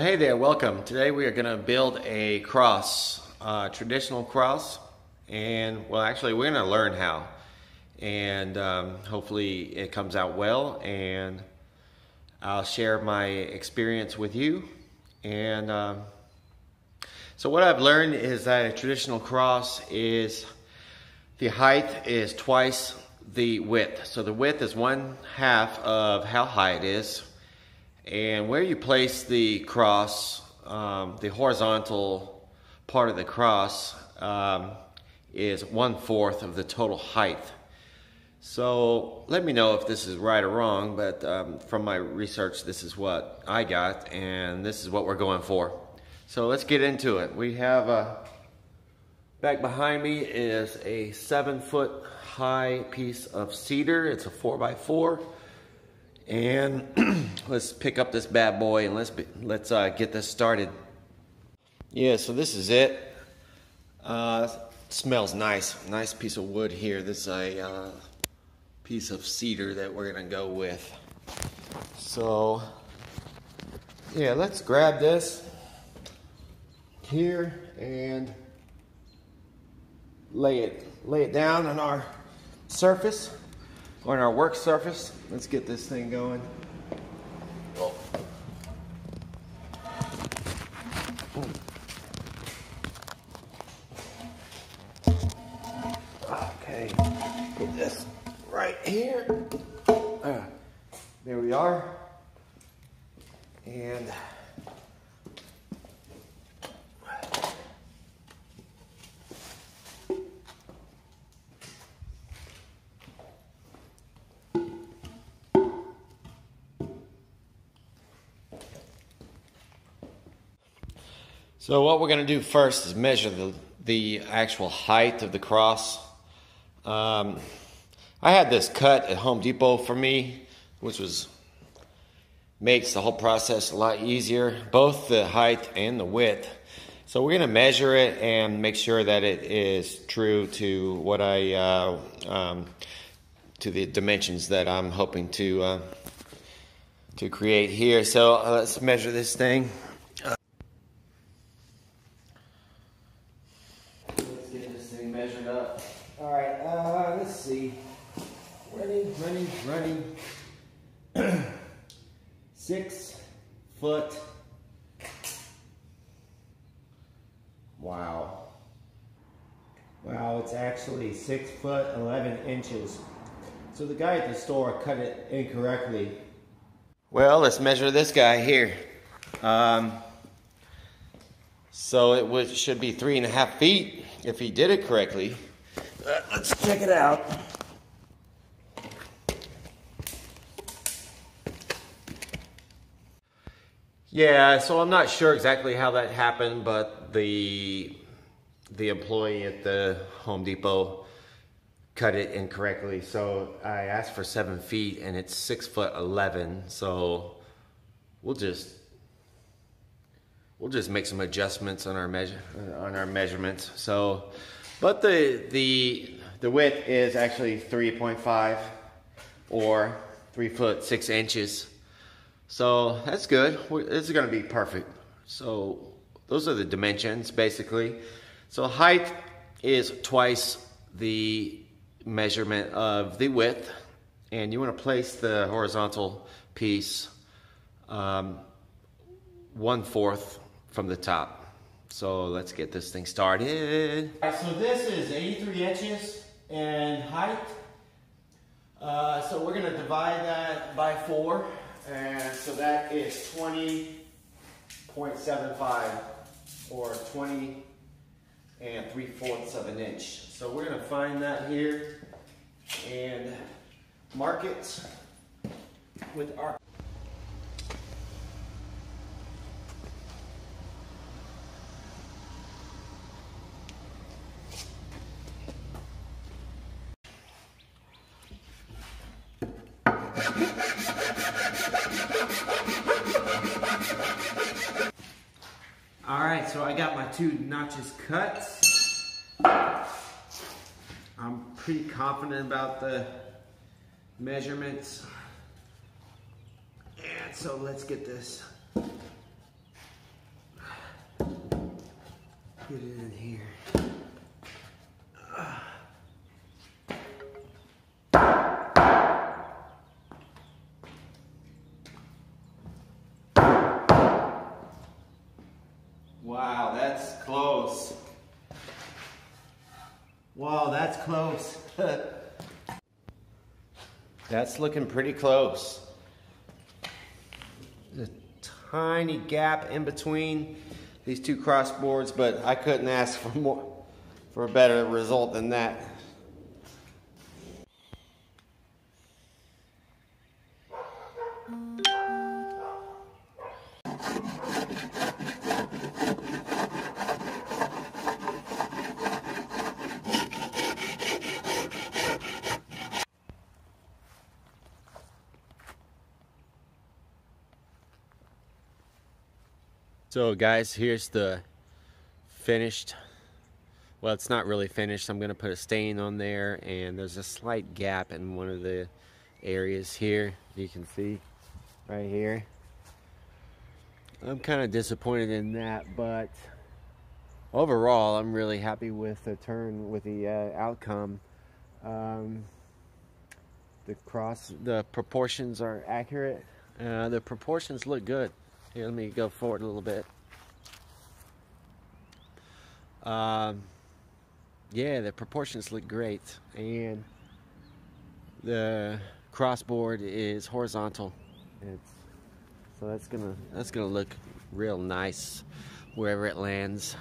Well, hey there, welcome. Today we are going to build a cross, traditional cross, and well, actually, we're going to learn how, and um, hopefully, it comes out well. And I'll share my experience with you. And um, so, what I've learned is that a traditional cross is the height is twice the width. So the width is one half of how high it is and where you place the cross, um, the horizontal part of the cross um, is one fourth of the total height. So let me know if this is right or wrong, but um, from my research, this is what I got, and this is what we're going for. So let's get into it. We have a, back behind me is a seven foot high piece of cedar. It's a four by four. And let's pick up this bad boy and let's be, let's uh, get this started. Yeah, so this is it. Uh, smells nice. Nice piece of wood here. This is a uh, piece of cedar that we're gonna go with. So, yeah, let's grab this here and lay it lay it down on our surface on our work surface. Let's get this thing going. Okay, put this right here. Uh, there we are. And So what we're going to do first is measure the, the actual height of the cross. Um, I had this cut at Home Depot for me, which was makes the whole process a lot easier, both the height and the width. So we're going to measure it and make sure that it is true to what I uh, um, to the dimensions that I'm hoping to uh, to create here. So uh, let's measure this thing. Running six foot. Wow. Wow, it's actually six foot 11 inches. So the guy at the store cut it incorrectly. Well, let's measure this guy here. Um, so it would, should be three and a half feet if he did it correctly. Uh, let's check it out. Yeah, so I'm not sure exactly how that happened, but the the employee at the Home Depot cut it incorrectly. So I asked for seven feet, and it's six foot eleven. So we'll just we'll just make some adjustments on our measure on our measurements. So, but the the the width is actually 3.5 or three foot six inches. So that's good. This is going to be perfect. So those are the dimensions basically. So height is twice the measurement of the width and you want to place the horizontal piece um, one fourth from the top. So let's get this thing started. Right, so this is 83 inches in height. Uh, so we're going to divide that by four. And so that is 20.75 or 20 and 3 fourths of an inch. So we're going to find that here and mark it with our so I got my two notches cut. I'm pretty confident about the measurements. And so let's get this. Get it in here. Wow, that's close. Wow, that's close. that's looking pretty close. A tiny gap in between these two crossboards, but I couldn't ask for more for a better result than that. So guys, here's the finished, well it's not really finished, I'm going to put a stain on there and there's a slight gap in one of the areas here, you can see right here. I'm kind of disappointed in that, but overall I'm really happy with the turn, with the uh, outcome. Um, the cross, the proportions are accurate. Uh, the proportions look good. Here, let me go forward a little bit. Um, yeah, the proportions look great, and the crossboard is horizontal. It's so that's gonna that's gonna look real nice wherever it lands.